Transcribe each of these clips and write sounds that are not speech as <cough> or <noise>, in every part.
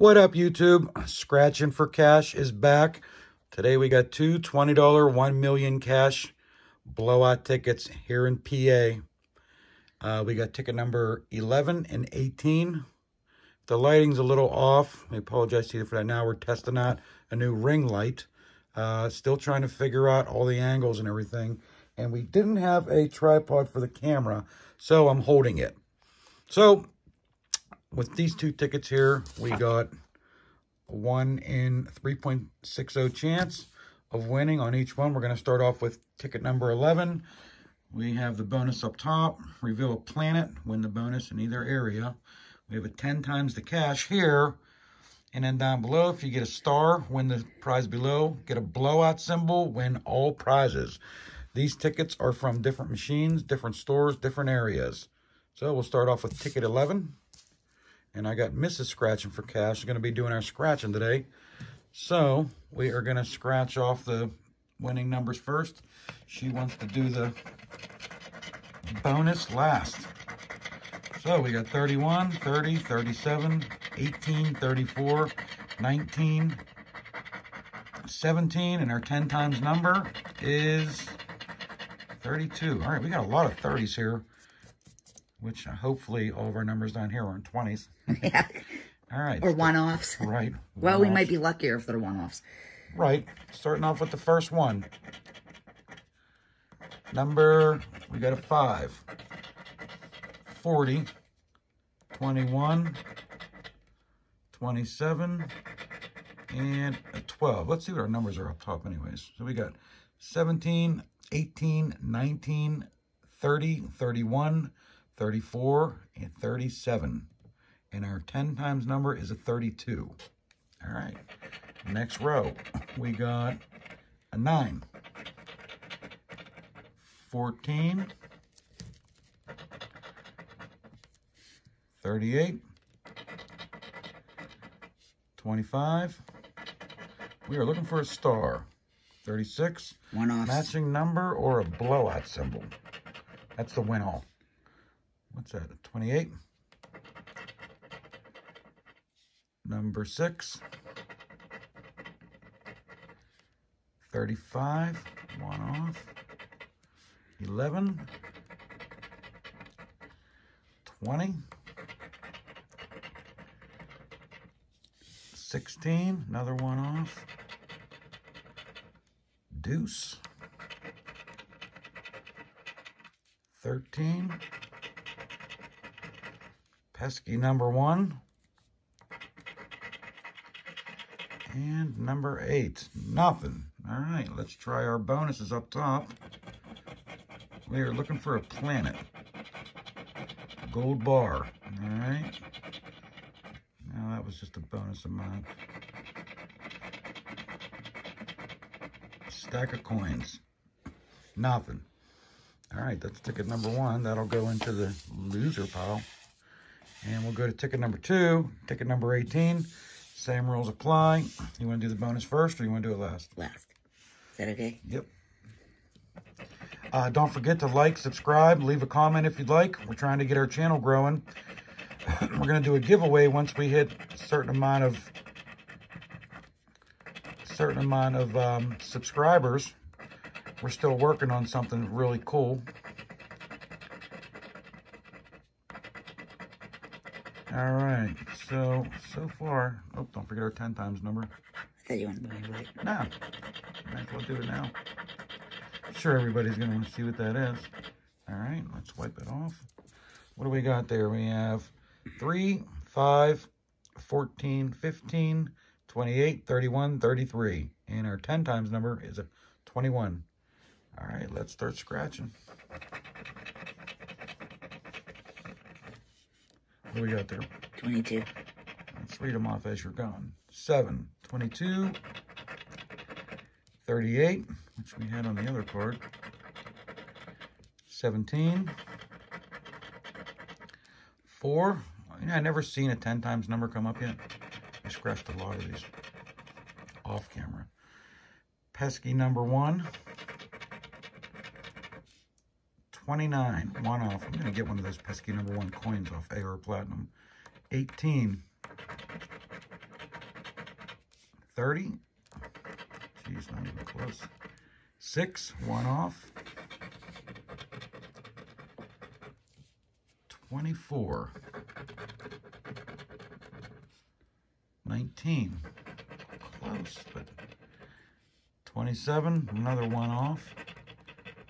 What up, YouTube? Scratching for Cash is back. Today we got two $20 1 million cash blowout tickets here in PA. Uh, we got ticket number 11 and 18. The lighting's a little off. I apologize to you for that. Now we're testing out a new ring light. Uh, still trying to figure out all the angles and everything. And we didn't have a tripod for the camera, so I'm holding it. So, with these two tickets here, we got one in 3.60 chance of winning on each one. We're going to start off with ticket number 11. We have the bonus up top, reveal a planet, win the bonus in either area. We have a 10 times the cash here. And then down below, if you get a star, win the prize below. Get a blowout symbol, win all prizes. These tickets are from different machines, different stores, different areas. So we'll start off with ticket 11. And I got Mrs. Scratching for cash. She's going to be doing our scratching today. So we are going to scratch off the winning numbers first. She wants to do the bonus last. So we got 31, 30, 37, 18, 34, 19, 17, and our 10 times number is 32. All right, we got a lot of 30s here, which uh, hopefully all of our numbers down here are in 20s. <laughs> Yeah. <laughs> All right. Or one-offs. Right. Well, we might be luckier if they're one-offs. Right. Starting off with the first one. Number, we got a 5. 40. 21. 27. And a 12. Let's see what our numbers are up top anyways. So we got 17, 18, 19, 30, 31, 34, and 37. And our 10 times number is a 32. All right. Next row, we got a 9, 14, 38, 25. We are looking for a star. 36, One off. matching number or a blowout symbol. That's the win all. What's that? 28. Number 6. 35, one off. 11, 20, 16, another one off. Deuce, 13, pesky number one, and number eight, nothing. All right, let's try our bonuses up top. We are looking for a planet. Gold bar. All right. Now that was just a bonus amount. Stack of coins. Nothing. All right, that's ticket number one. That'll go into the loser pile. And we'll go to ticket number two, ticket number 18. Same rules apply. You want to do the bonus first or you want to do it last? Last. Is that okay? Yep. Uh, don't forget to like, subscribe, leave a comment if you'd like. We're trying to get our channel growing. <clears throat> We're going to do a giveaway once we hit a certain amount of certain amount of um, subscribers. We're still working on something really cool. All right, so, so far, oh, don't forget our 10 times number. I thought you wanted to wait. No, might as well do it now. Sure, everybody's going to want to see what that is. All right, let's wipe it off. What do we got there? We have 3, 5, 14, 15, 28, 31, 33. And our 10 times number is a 21. All right, let's start scratching. What do we got there? 22. Let's read them off as you're going. 7, 22, 38, which we had on the other card. 17, 4. You know, i never seen a 10 times number come up yet. I scratched a lot of these off camera. Pesky number 1. 29, one off. I'm going to get one of those pesky number one coins off AR Platinum. 18, 30. Jeez, not even close. Six, one off. 24. 19. Close, but 27, another one off.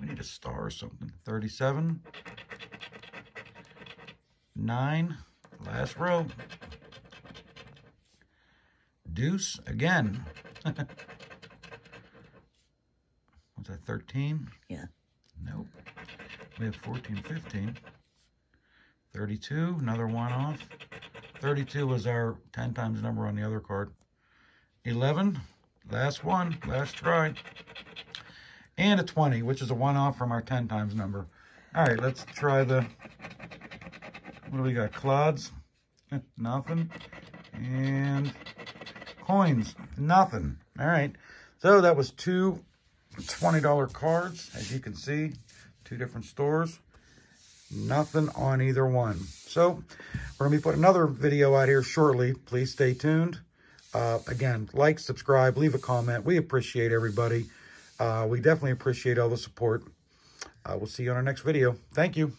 We need a star or something. 37. 9, last row. Deuce again. <laughs> Was that 13? Yeah. Nope. We have 14, 15. 32, another one off. 32 was our 10 times number on the other card. 11, last one, last try. And a 20, which is a one off from our 10 times number. All right, let's try the, what do we got? Clods, <laughs> nothing. And coins, nothing. All right, so that was two $20 cards, as you can see, two different stores. Nothing on either one. So we're going to be putting another video out here shortly. Please stay tuned. Uh, again, like, subscribe, leave a comment. We appreciate everybody. Uh, we definitely appreciate all the support. Uh, we'll see you on our next video. Thank you.